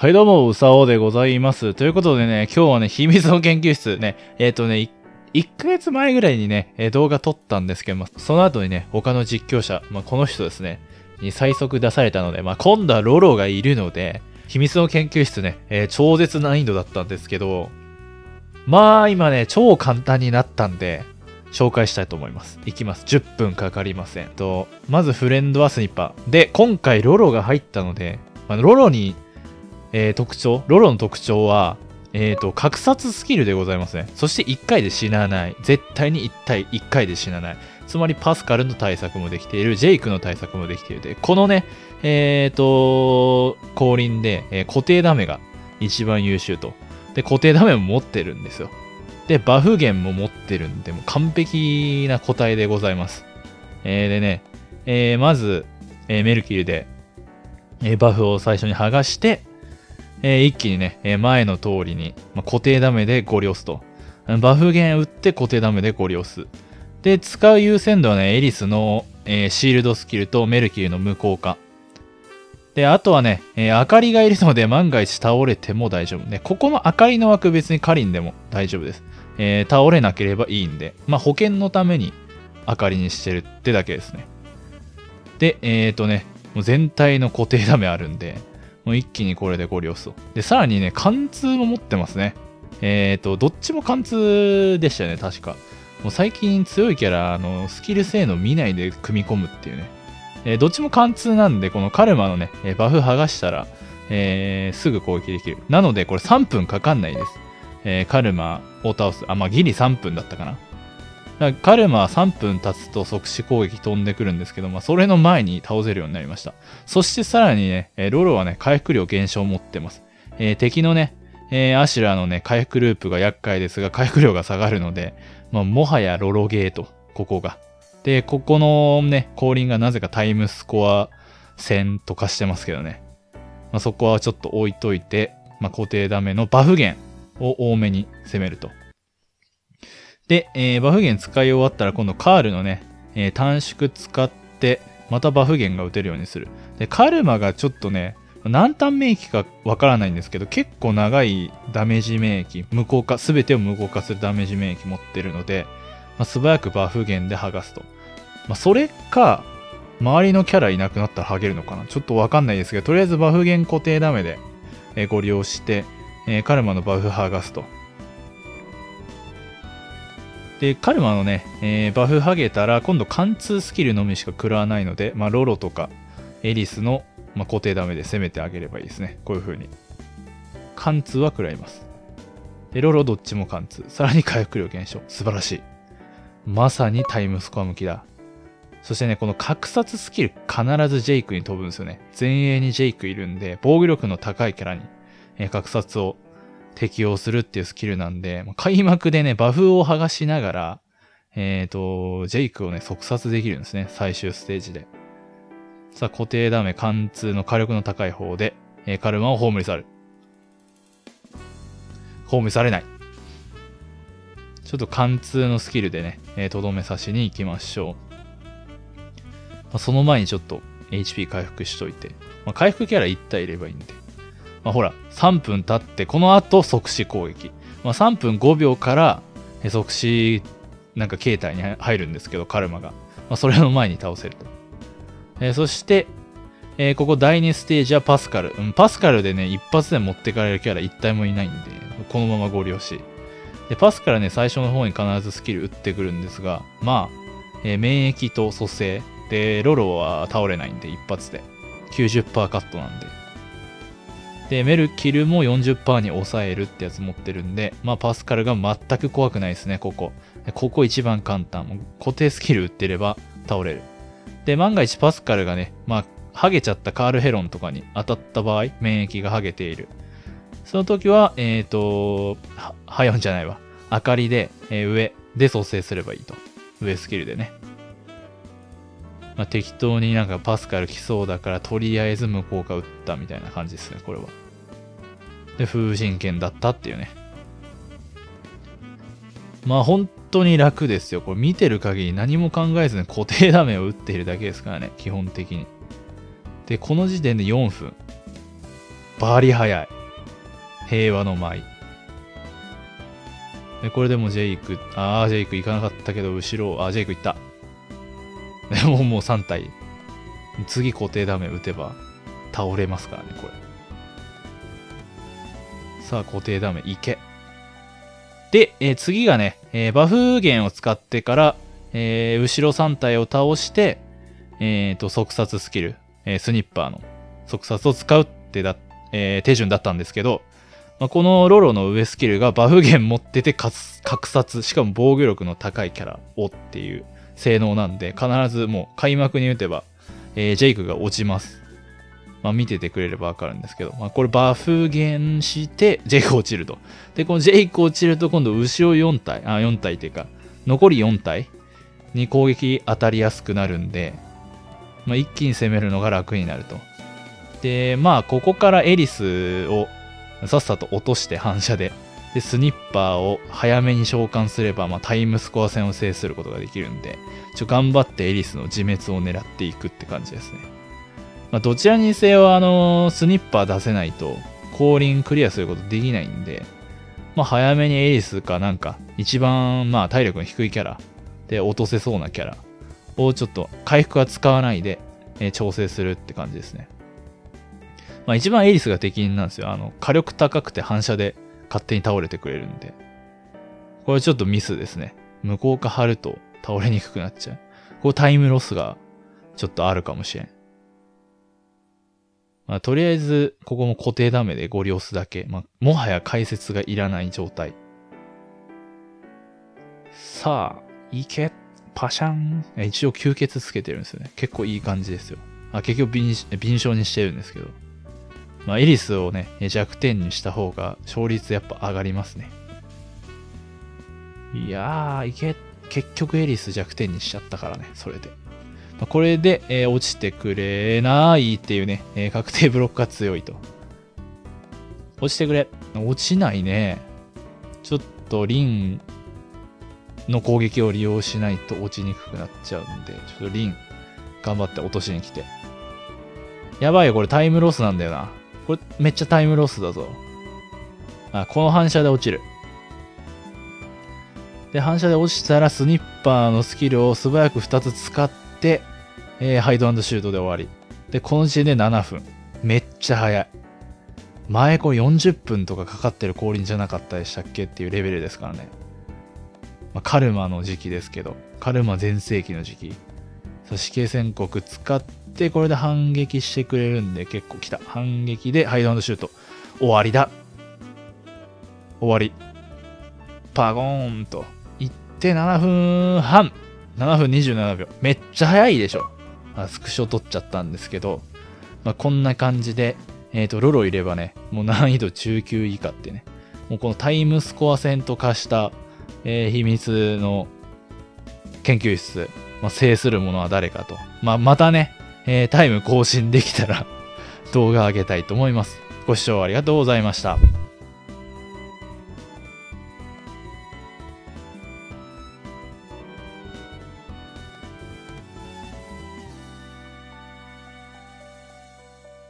はいどうも、うさおでございます。ということでね、今日はね、秘密の研究室ね、えっ、とね、1ヶ月前ぐらいにね、え動画撮ったんですけども、その後にね、他の実況者、まあ、この人ですね、に最速出されたので、まあ、今度はロロがいるので、秘密の研究室ね、えー超絶難易度だったんですけど、まあ、今ね、超簡単になったんで、紹介したいと思います。いきます。10分かかりません。と、まずフレンドはスニッパー。で、今回ロロが入ったので、まあ、ロロに、えー特徴、ロロの特徴は、えっ、と、格殺スキルでございますね。そして1回で死なない。絶対に1対1回で死なない。つまりパスカルの対策もできている、ジェイクの対策もできているで、このね、えっ、と、降臨で、えー固定ダメが一番優秀と。で、固定ダメも持ってるんですよ。で、バフ源も持ってるんで、もう完璧な個体でございます。えーでね、えーまず、えーメルキルで、えーバフを最初に剥がして、えー一気にね、えー前の通りに、まあ、固定ダメでゴリ押すと。バフ源打って固定ダメでゴリ押す。で、使う優先度はね、エリスの、えーシールドスキルとメルキルの無効化。で、あとはね、えー明かりがいるので万が一倒れても大丈夫。ね、ここの明かりの枠別にカリンでも大丈夫です。えー倒れなければいいんで、まあ保険のために明かりにしてるってだけですね。で、えっ、ー、とね、もう全体の固定ダメあるんで、もう一気にこれでゴリ押すと。で、さらにね、貫通も持ってますね。えっ、ー、と、どっちも貫通でしたよね、確か。もう最近強いキャラ、あの、スキル性能見ないで組み込むっていうね。えーどっちも貫通なんで、このカルマのね、えバフ剥がしたら、えーすぐ攻撃できる。なので、これ3分かかんないです。えーカルマを倒す。あ、まあ、ギリ3分だったかな。だからカルマは3分経つと即死攻撃飛んでくるんですけど、まあ、それの前に倒せるようになりました。そしてさらにね、えーロロはね、回復量減少を持ってます。えー敵のね、えーアシュラのね、回復ループが厄介ですが、回復量が下がるので、まあ、もはやロロゲーと、ここが。で、ここのね、降臨がなぜかタイムスコア戦とかしてますけどね。まあ、そこはちょっと置いといて、まあ、固定ダメのバフ源を多めに攻めると。で、えーバフ源使い終わったら今度カールのね、えー短縮使って、またバフ源が打てるようにする。で、カルマがちょっとね、何ターン免疫かわからないんですけど、結構長いダメージ免疫、無効化、すべてを無効化するダメージ免疫持ってるので、まあ、素早くバフ源で剥がすと。まあ、それか、周りのキャラいなくなったら剥げるのかなちょっとわかんないですけど、とりあえずバフ源固定ダメで、えーご利用して、えーカルマのバフ剥がすと。で、カルマのね、えーバフ剥げたら、今度貫通スキルのみしか食らわないので、まあ、ロロとかエリスの、まあ、固定ダメで攻めてあげればいいですね。こういう風に。貫通は食らいます。で、ロロどっちも貫通。さらに回復量減少。素晴らしい。まさにタイムスコア向きだ。そしてね、この格殺スキル必ずジェイクに飛ぶんですよね。前衛にジェイクいるんで、防御力の高いキャラに、えー格殺を適用するっていうスキルなんで、開幕でね、バフを剥がしながら、えっ、と、ジェイクをね、即殺できるんですね。最終ステージで。さあ、固定ダメ、貫通の火力の高い方で、えーカルマを葬り去る。葬りされない。ちょっと貫通のスキルでね、えーとどめ刺しに行きましょう。まあ、その前にちょっと HP 回復しといて。まあ、回復キャラ1体いればいいんで。まあ、ほら、3分経って、この後即死攻撃。まあ、3分5秒から即死なんか形態に入るんですけど、カルマが。まあ、それの前に倒せると。えーそして、えーここ第2ステージはパスカル。うん、パスカルでね、一発で持ってかれるキャラ1体もいないんで、このままご利用し。で、パスからね、最初の方に必ずスキル打ってくるんですが、まあ、えー免疫と蘇生。で、ロロは倒れないんで、一発で。90%カットなんで。で、メルキルも40%に抑えるってやつ持ってるんで、まあ、パスカルが全く怖くないですね、ここ。ここ一番簡単。固定スキル打ってれば倒れる。で、万が一パスカルがね、まあ、ハゲちゃったカールヘロンとかに当たった場合、免疫がハゲている。その時は、えっ、と、は、はよんじゃないわ。明かりで、えー上で蘇生すればいいと。上スキルでね。まあ、適当になんかパスカル来そうだから、とりあえず無効化打ったみたいな感じですね、これは。で、風神剣だったっていうね。まあ本当に楽ですよ。これ見てる限り何も考えずに固定ダメを打っているだけですからね、基本的に。で、この時点で4分。バリ速い。平和の舞。で、これでもジェイク、あー、ジェイク行かなかったけど、後ろ、あ、ジェイク行った。でももう3体。次固定ダメ打てば倒れますからね、これ。さあ、固定ダメ、いけ。で、えー、次がね、えー、バフ源を使ってから、えー、後ろ3体を倒して、えっ、と、速殺スキル、えスニッパーの速殺を使うってだ、え手順だったんですけど、まあ、このロロの上スキルがバフ源持ってて格殺、しかも防御力の高いキャラをっていう性能なんで、必ずもう開幕に打てば、え、ジェイクが落ちます。まあ、見ててくれればわかるんですけど、まあ、これバフ減して、ジェイク落ちると。で、このジェイク落ちると、今度後ろ4体、あ、4体っていうか、残り4体に攻撃当たりやすくなるんで、まあ、一気に攻めるのが楽になると。で、まあ、ここからエリスをさっさと落として反射で、で、スニッパーを早めに召喚すれば、まあ、タイムスコア戦を制することができるんで、ちょ、頑張ってエリスの自滅を狙っていくって感じですね。まあ、どちらにせよ、あの、スニッパー出せないと、降臨クリアすることできないんで、まあ、早めにエリスかなんか、一番、まあ、体力の低いキャラで落とせそうなキャラをちょっと回復は使わないで、え、調整するって感じですね。まあ一番エリスが敵なんですよ。あの、火力高くて反射で勝手に倒れてくれるんで。これちょっとミスですね。向こうか張ると倒れにくくなっちゃう。こうタイムロスがちょっとあるかもしれん。まあ、とりあえず、ここも固定ダメでゴリ押すだけ。まあ、もはや解説がいらない状態。さあ、いけ。パシャン。一応吸血つけてるんですよね。結構いい感じですよ。あ結局敏、敏症にしてるんですけど。まあ、エリスをね、弱点にした方が勝率やっぱ上がりますね。いやー、いけ、結局エリス弱点にしちゃったからね、それで。まあ、これで、えー、落ちてくれないっていうね、えー、確定ブロックが強いと。落ちてくれ。落ちないね。ちょっとリンの攻撃を利用しないと落ちにくくなっちゃうんで、ちょっとリン頑張って落としに来て。やばいよ、これタイムロスなんだよな。これめっちゃタイムロスだぞ。あ、この反射で落ちる。で、反射で落ちたらスニッパーのスキルを素早く2つ使って、えー、ハイドシュートで終わり。で、この時点で7分。めっちゃ早い。前これ40分とかかかってる降臨じゃなかったでしたっけっていうレベルですからね。まあ、カルマの時期ですけど、カルマ全盛期の時期。死刑宣告使って、これで反撃してくれるんで、結構来た。反撃でハイドアンドシュート。終わりだ。終わり。パゴーンと。いって7分半。7分27秒。めっちゃ早いでしょ。あスクショ取っちゃったんですけど、まあ、こんな感じで、えっ、ー、と、ロロいればね、もう難易度中級以下ってね、もうこのタイムスコア戦と化した、えー、秘密の研究室まあ、制する者は誰かと。まあ、またね、えー、タイム更新できたら動画上げたいと思います。ご視聴ありがとうございました。